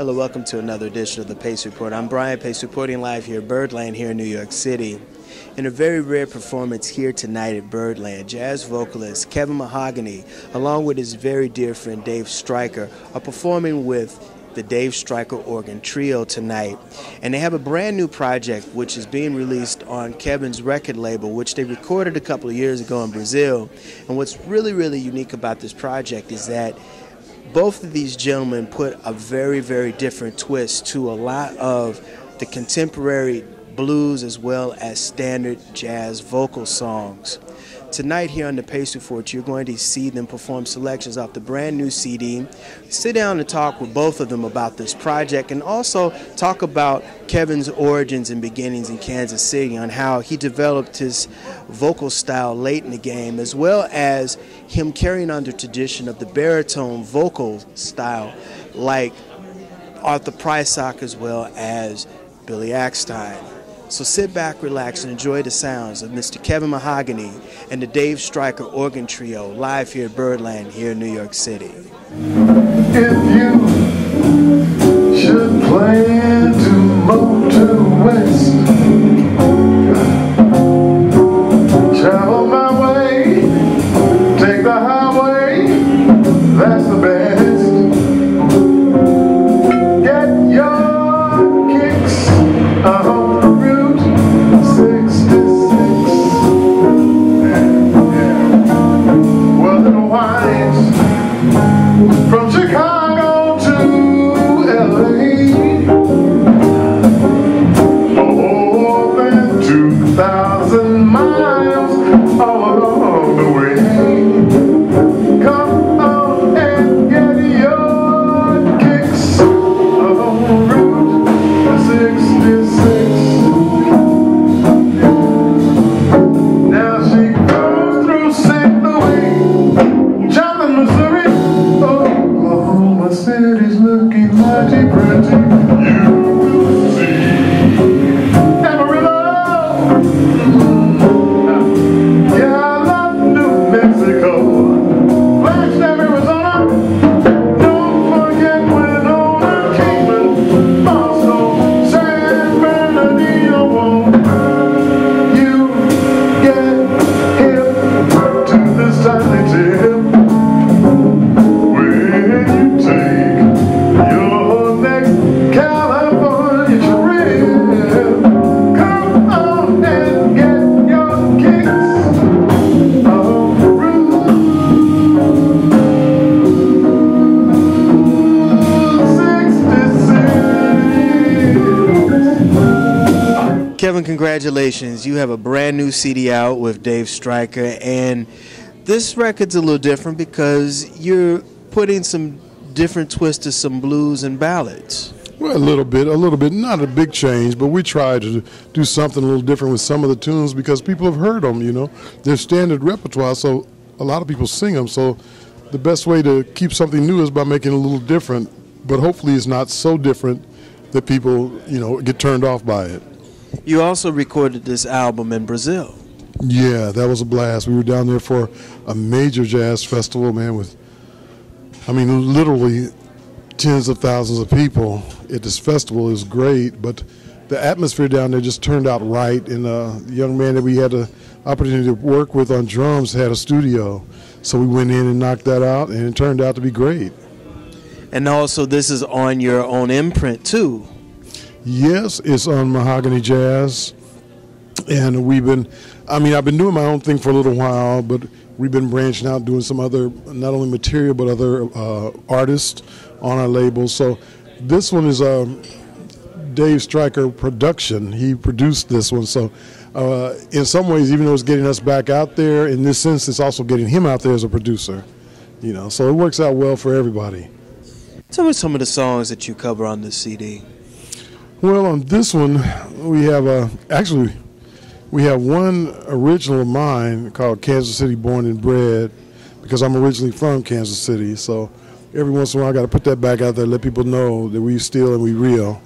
Hello, welcome to another edition of the Pace Report. I'm Brian Pace reporting live here at Birdland here in New York City. In a very rare performance here tonight at Birdland, jazz vocalist Kevin Mahogany, along with his very dear friend Dave Stryker, are performing with the Dave Stryker Organ Trio tonight. And they have a brand new project which is being released on Kevin's record label, which they recorded a couple of years ago in Brazil. And what's really, really unique about this project is that both of these gentlemen put a very, very different twist to a lot of the contemporary blues as well as standard jazz vocal songs. Tonight here on the Pace Report, you're going to see them perform selections off the brand new CD. Sit down and talk with both of them about this project and also talk about Kevin's origins and beginnings in Kansas City on how he developed his vocal style late in the game as well as him carrying on the tradition of the baritone vocal style like Arthur Prysock as well as Billy Eckstine. So sit back, relax, and enjoy the sounds of Mr. Kevin Mahogany and the Dave Stryker Organ Trio live here at Birdland here in New York City. If you should plan to congratulations. You have a brand new CD out with Dave Stryker, and this record's a little different because you're putting some different twists to some blues and ballads. Well, a little bit, a little bit, not a big change, but we tried to do something a little different with some of the tunes because people have heard them, you know. They're standard repertoire, so a lot of people sing them. So the best way to keep something new is by making it a little different, but hopefully it's not so different that people, you know, get turned off by it. You also recorded this album in Brazil. Yeah, that was a blast. We were down there for a major jazz festival, man, with, I mean, literally tens of thousands of people at this festival. It was great, but the atmosphere down there just turned out right. And uh, the young man that we had the opportunity to work with on drums had a studio. So we went in and knocked that out, and it turned out to be great. And also, this is on your own imprint, too. Yes, it's on Mahogany Jazz. And we've been, I mean, I've been doing my own thing for a little while, but we've been branching out, doing some other, not only material, but other uh, artists on our label. So this one is a Dave Stryker production. He produced this one. So uh, in some ways, even though it's getting us back out there, in this sense, it's also getting him out there as a producer. You know, so it works out well for everybody. Tell me some of the songs that you cover on this CD. Well, on this one, we have uh, actually we have one original of mine called Kansas City Born and Bred because I'm originally from Kansas City. So every once in a while, I got to put that back out there, let people know that we still and we real.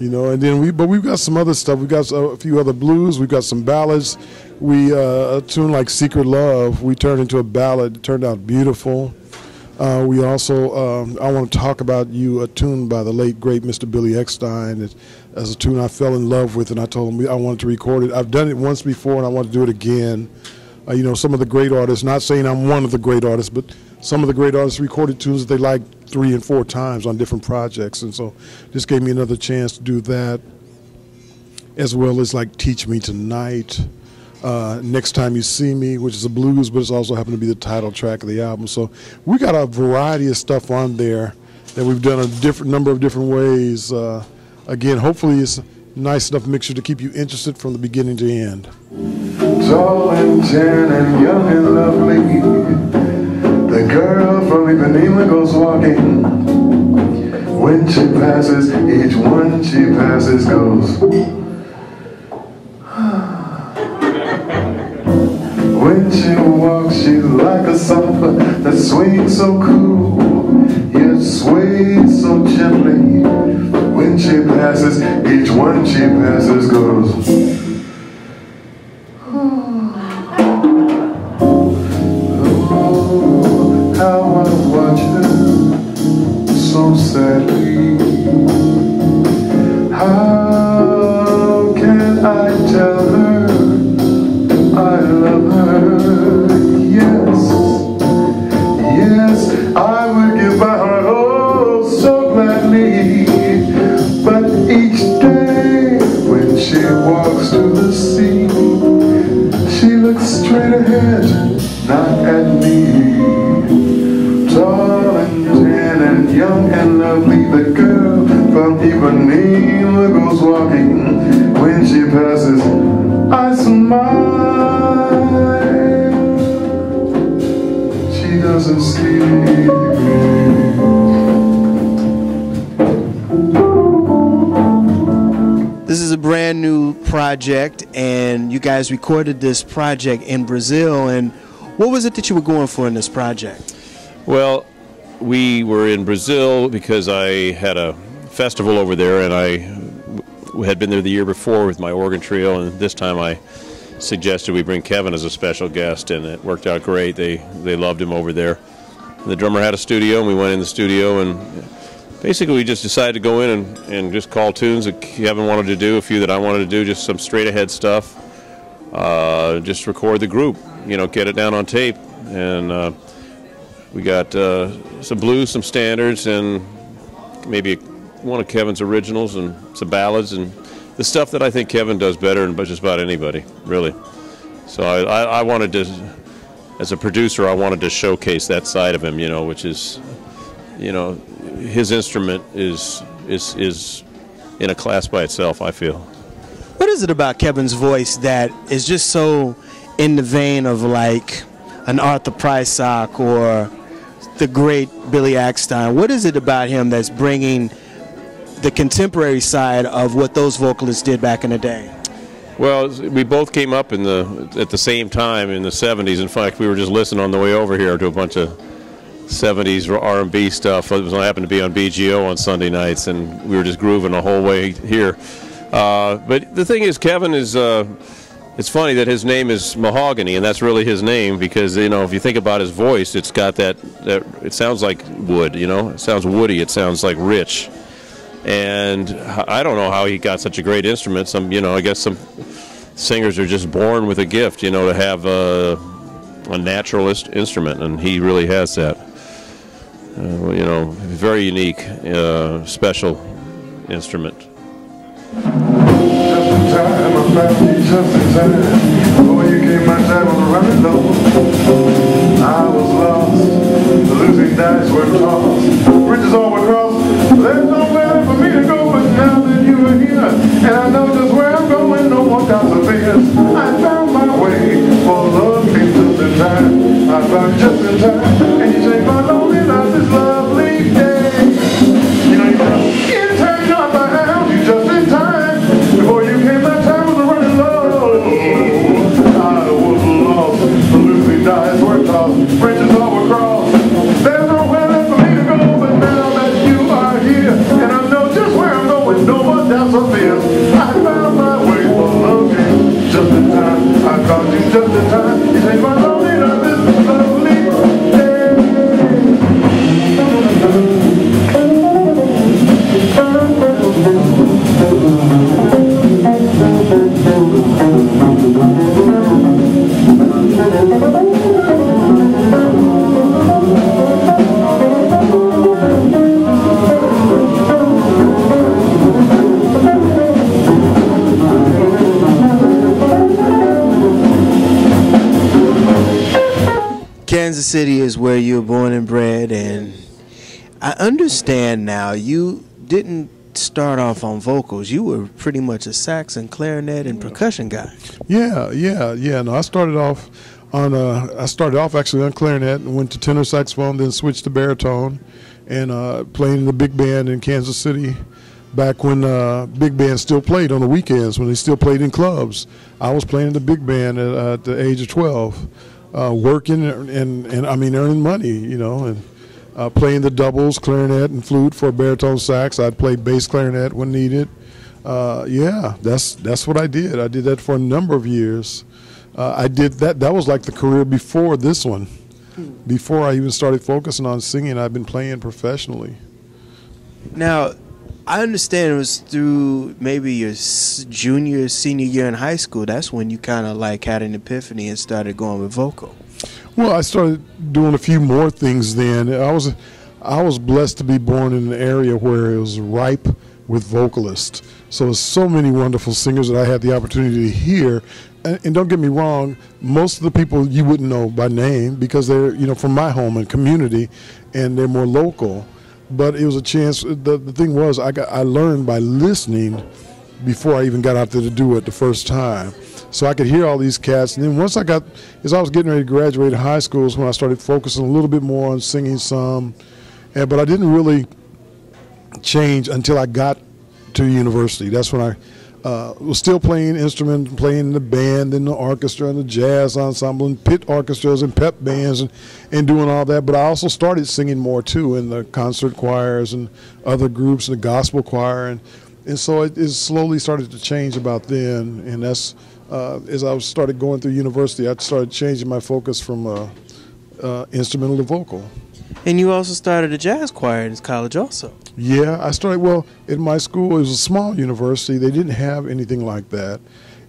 You know, and then we, but we've got some other stuff. We've got a few other blues. We've got some ballads. We uh, a tune like "Secret Love." We turned into a ballad. It turned out beautiful. Uh, we also, um, I want to talk about you, a tune by the late, great Mr. Billy Eckstine. It, as a tune I fell in love with, and I told him I wanted to record it. I've done it once before, and I want to do it again. Uh, you know, some of the great artists, not saying I'm one of the great artists, but some of the great artists recorded tunes that they liked three and four times on different projects. And so this gave me another chance to do that, as well as like Teach Me Tonight. Uh, Next Time You See Me, which is a blues, but it's also happened to be the title track of the album. So we got a variety of stuff on there that we've done a different number of different ways. Uh, again, hopefully it's nice enough mixture to keep you interested from the beginning to end. Tall and tan and young and lovely The girl from Ipanema goes walking When she passes, each one she passes goes she's like a sofa that swings so cool, yet sways so gently. When she passes, each one she passes goes. Guys recorded this project in Brazil. And what was it that you were going for in this project? Well, we were in Brazil because I had a festival over there, and I had been there the year before with my organ trio, and this time I suggested we bring Kevin as a special guest, and it worked out great. They they loved him over there. The drummer had a studio, and we went in the studio, and basically we just decided to go in and, and just call tunes that Kevin wanted to do, a few that I wanted to do, just some straight ahead stuff. Uh, just record the group, you know, get it down on tape, and. Uh, we got uh, some blues, some standards, and maybe one of Kevin's originals and some ballads and the stuff that I think Kevin does better than just about anybody, really. So I, I, I wanted to, as a producer, I wanted to showcase that side of him, you know, which is, you know, his instrument is is is in a class by itself. I feel. What is it about Kevin's voice that is just so in the vein of like an Arthur Prysock or the great Billy Eckstine? What is it about him that's bringing the contemporary side of what those vocalists did back in the day? Well, we both came up in the at the same time in the '70s. In fact, we were just listening on the way over here to a bunch of '70s R&B stuff. It was happened to be on BGO on Sunday nights, and we were just grooving the whole way here. Uh, but the thing is, Kevin is. Uh, it's funny that his name is Mahogany, and that's really his name because you know if you think about his voice, it's got that. that it sounds like wood. You know, it sounds woody. It sounds like rich. And I don't know how he got such a great instrument. Some, you know, I guess some singers are just born with a gift, you know, to have a, a naturalist instrument, and he really has that. Uh, you know, very unique, uh, special instrument. Just in time, I found you just in time. Boy, you came my time on the running low. I was lost, the losing dice were tossed, bridges all were crossed. There's nowhere for me to go, but now that you are here, and I know just where I'm going, no more doubts or fears. I found my way, for love came just in time. I found just in time, and you changed my loneliness Kansas City is where you were born and bred, and I understand now you didn't start off on vocals. You were pretty much a sax and clarinet and percussion guy. Yeah, yeah, yeah. No, I started off on uh, I started off actually on clarinet and went to tenor saxophone, then switched to baritone, and uh, playing in the big band in Kansas City. Back when uh, big band still played on the weekends, when they still played in clubs, I was playing in the big band at, at the age of twelve, uh, working and, and and I mean earning money, you know, and uh, playing the doubles, clarinet and flute for baritone sax. I'd play bass clarinet when needed. Uh, yeah, that's that's what I did. I did that for a number of years uh, I did that. That was like the career before this one. Before I even started focusing on singing, I've been playing professionally. Now, I understand it was through maybe your junior, senior year in high school. That's when you kind of like had an epiphany and started going with vocal. Well, I started doing a few more things then. I was, I was blessed to be born in an area where it was ripe with vocalists. So there's so many wonderful singers that I had the opportunity to hear and, and, don't get me wrong, most of the people you wouldn't know by name because they're you know from my home and community, and they're more local. But it was a chance. The, the thing was, I got I learned by listening before I even got out there to do it the first time. So I could hear all these cats, and then once I got, as I was getting ready to graduate high school, is when I started focusing a little bit more on singing some, and but I didn't really change until I got to university. That's when I uh, was still playing instruments, playing in the band and the orchestra and the jazz ensemble and pit orchestras and pep bands and, and doing all that. But I also started singing more too in the concert choirs and other groups, the gospel choir, and and so it, it slowly started to change about then. And that's uh, as I started going through university, I started changing my focus from uh, uh instrumental to vocal. And you also started a jazz choir in college, also. Yeah, I started. Well, in my school, it was a small university. They didn't have anything like that,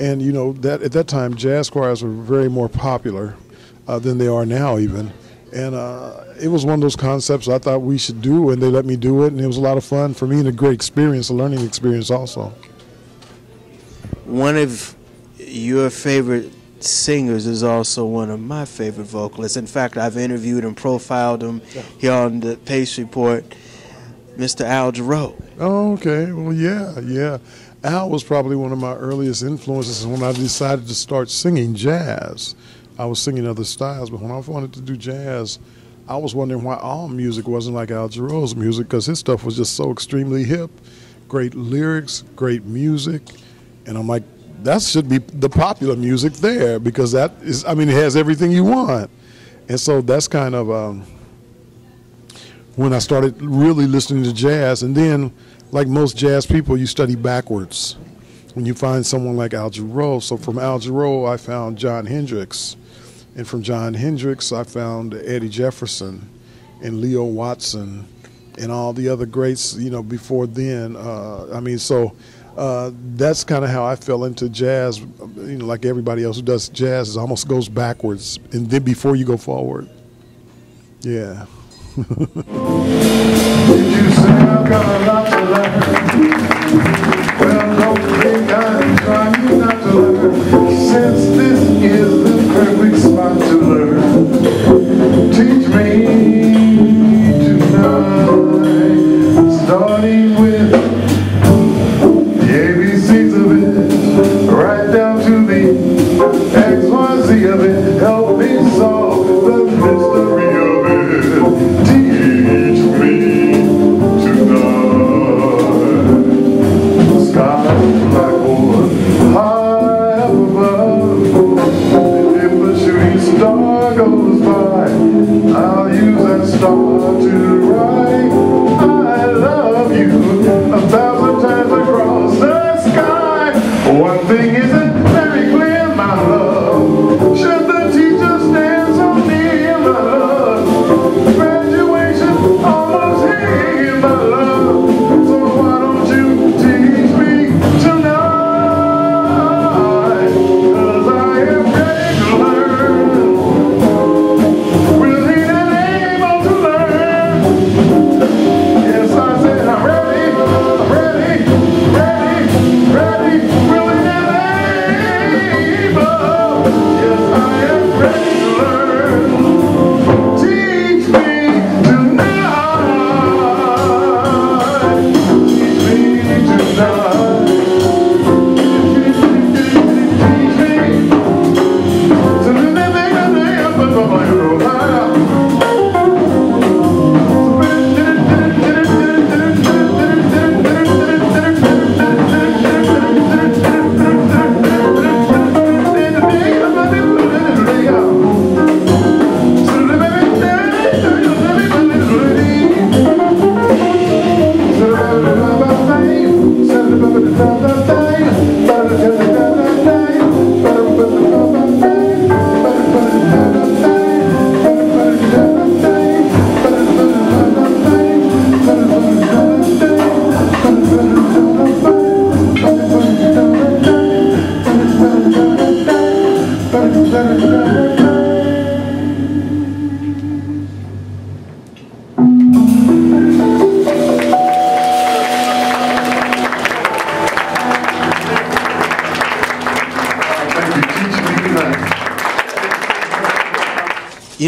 and you know that at that time, jazz choirs were very more popular uh, than they are now, even. And uh, it was one of those concepts I thought we should do, and they let me do it, and it was a lot of fun for me and a great experience, a learning experience, also. One of your favorite singers is also one of my favorite vocalists. In fact, I've interviewed and profiled him here on the Pace Report, Mr. Al Jarreau. Oh, okay. Well, yeah, yeah. Al was probably one of my earliest influences when I decided to start singing jazz. I was singing other styles, but when I wanted to do jazz, I was wondering why all music wasn't like Al Jarreau's music because his stuff was just so extremely hip, great lyrics, great music, and I'm like, that should be the popular music there because that is, I mean, it has everything you want. And so that's kind of um, when I started really listening to jazz. And then, like most jazz people, you study backwards when you find someone like Al Jarreau. So from Al Jarreau, I found Jon Hendricks. And from Jon Hendricks, I found Eddie Jefferson and Leo Watson and all the other greats, you know, before then. Uh, I mean, so uh, that's kind of how I fell into jazz. You know, like everybody else who does jazz, it almost goes backwards, and then before you go forward. Yeah. Since this is the perfect spot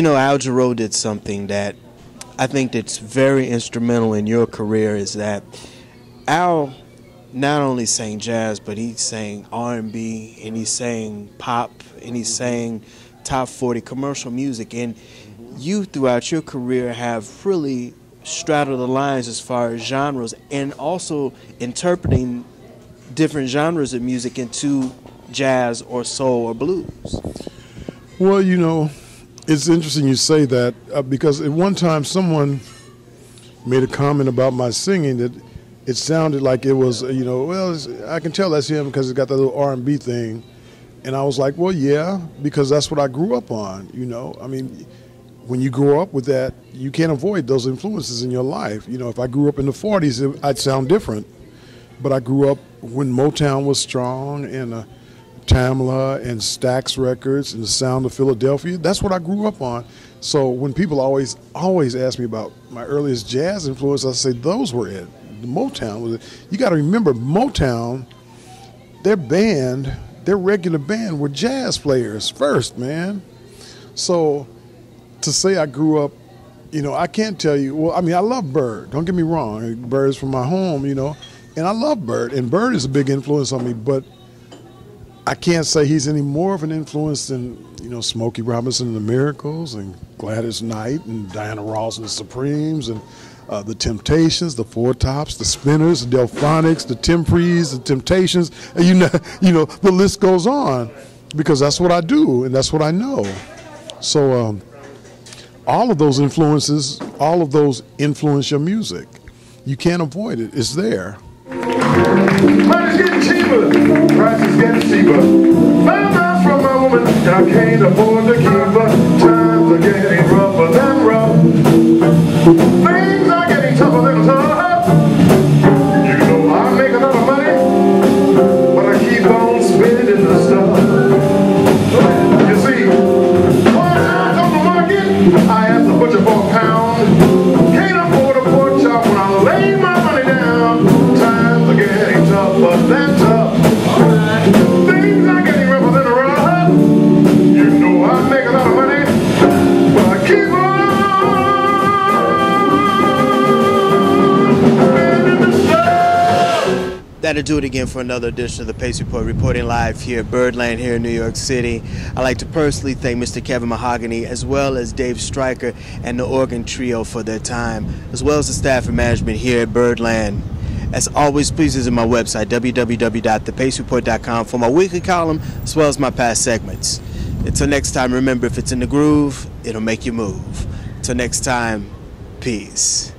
You know, Al Jarreau did something that I think that's very instrumental in your career is that Al not only sang jazz, but he sang R&B and he sang pop and he sang top 40 commercial music. And you, throughout your career, have really straddled the lines as far as genres and also interpreting different genres of music into jazz or soul or blues. Well, you know, it's interesting you say that uh, because at one time someone made a comment about my singing that it sounded like it was, you know, well, I can tell that's him because it's got that little R&B thing. And I was like, well, yeah, because that's what I grew up on, you know. I mean, when you grow up with that, you can't avoid those influences in your life. You know, if I grew up in the 40s, it, I'd sound different. But I grew up when Motown was strong and uh, Tamla and Stax Records and the sound of Philadelphia. That's what I grew up on. So when people always always ask me about my earliest jazz influence, I say those were it. The Motown was it. You got to remember Motown, their band, their regular band were jazz players first, man. So to say I grew up, you know, I can't tell you. Well, I mean, I love Bird. Don't get me wrong. Bird is from my home, you know, and I love Bird, and Bird is a big influence on me. But I can't say he's any more of an influence than you know Smokey Robinson and the Miracles, and Gladys Knight, and Diana Ross and the Supremes, and uh, the Temptations, the Four Tops, the Spinners, the Delfonics, the Temprees, the Temptations, and you know, you know, the list goes on, because that's what I do and that's what I know. So. Um, all of those influences, all of those influence your music. You can't avoid it. It's there. Money's getting cheaper, price is getting cheaper. Five miles from my woman, I can't afford to keep her. Times are getting rougher than rough. Do it again for another edition of the Pace Report, reporting live here at Birdland here in New York City. I'd like to personally thank Mr. Kevin Mahogany as well as Dave Stryker and the organ trio for their time, as well as the staff and management here at Birdland. As always, please visit my website, www.thepacereport.com, for my weekly column as well as my past segments. Until next time, remember if it's in the groove, it'll make you move. Until next time, peace.